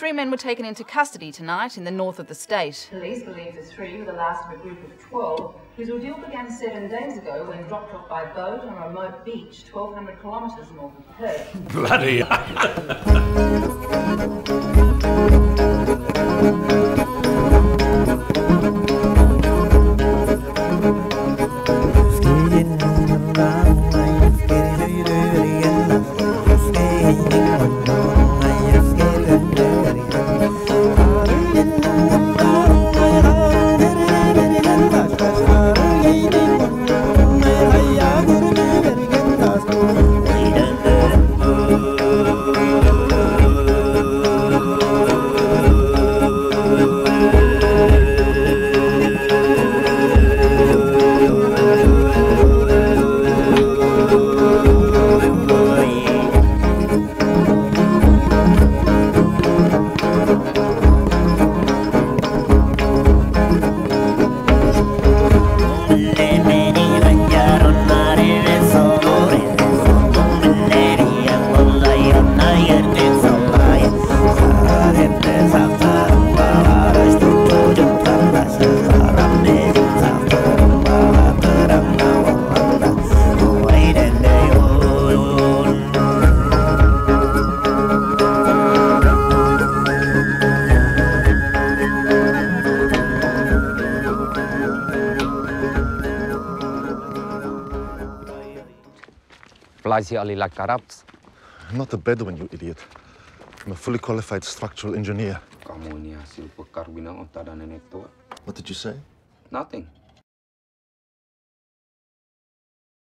Three men were taken into custody tonight in the north of the state. Police believe the three were the last of a group of 12 whose ordeal began seven days ago when dropped off by boat on a remote beach 1,200 kilometres north of Perth. Bloody Plaisi ali la Carabs. I'm not a Bedouin, you idiot. I'm a fully qualified structural engineer. Kamu ini hasil pekar binang otak nenek tua. What did you say? Nothing.